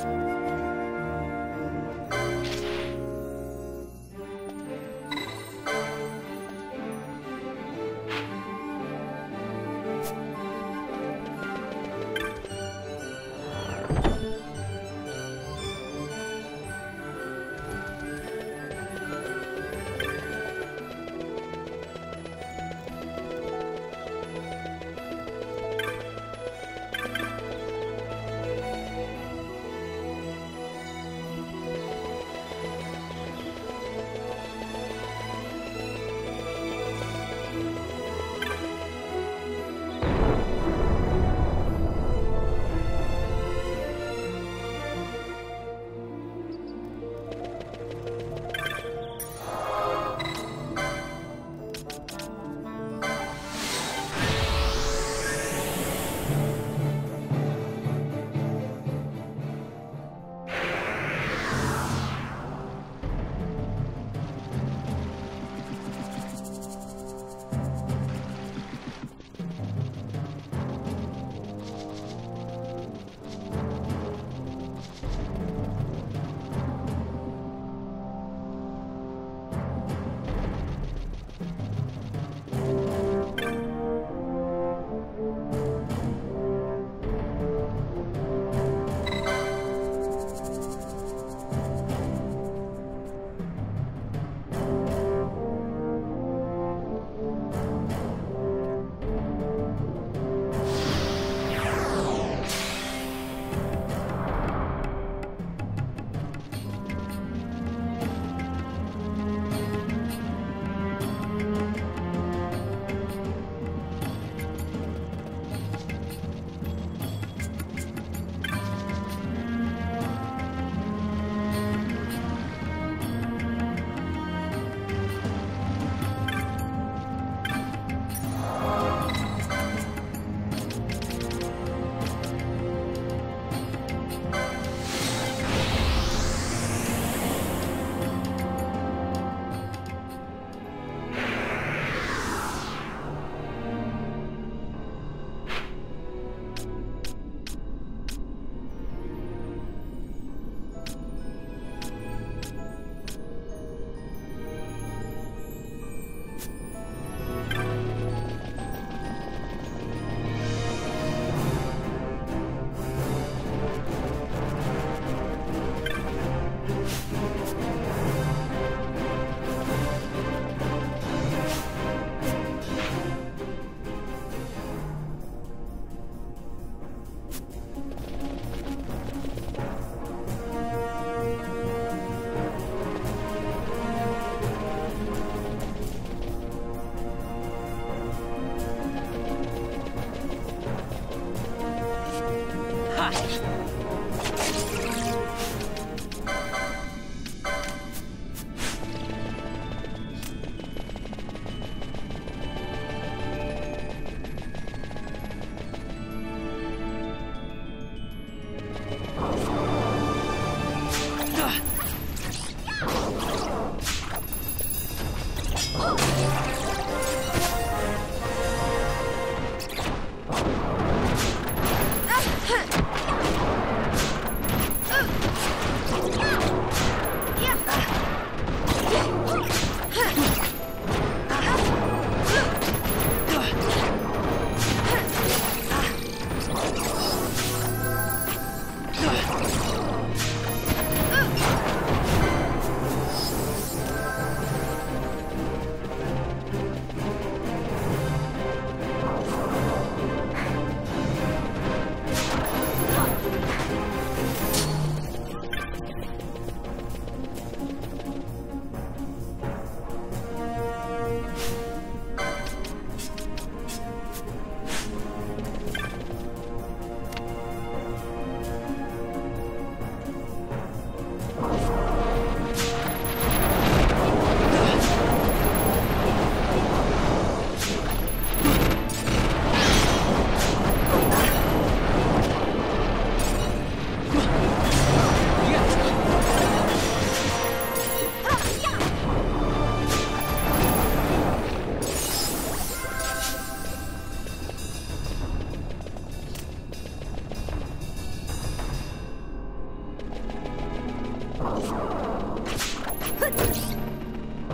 Ah!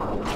Ah!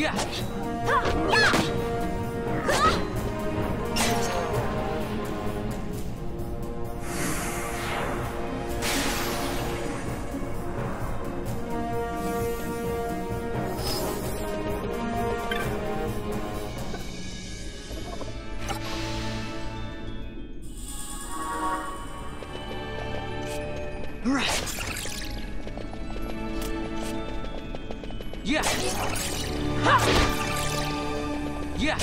剑。呀！Yeah.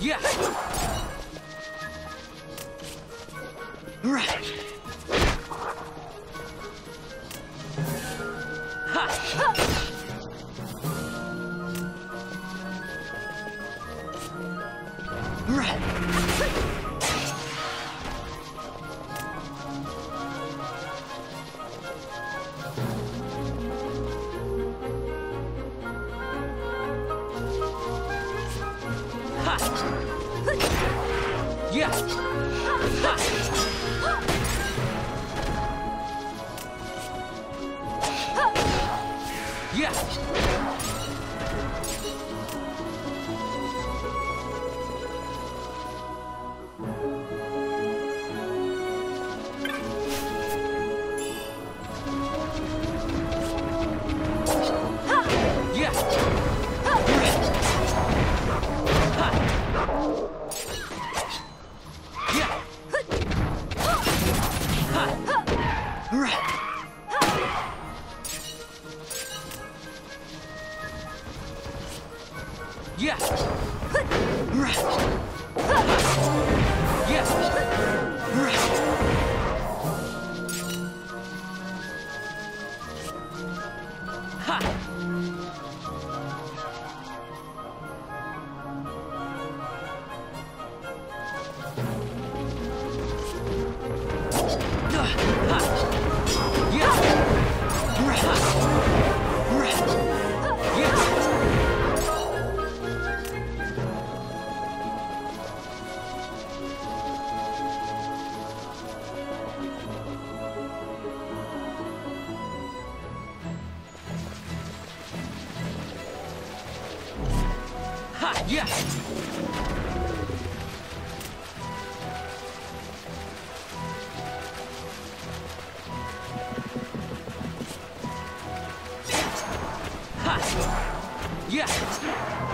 Yeah. Right. Yeah. Ha.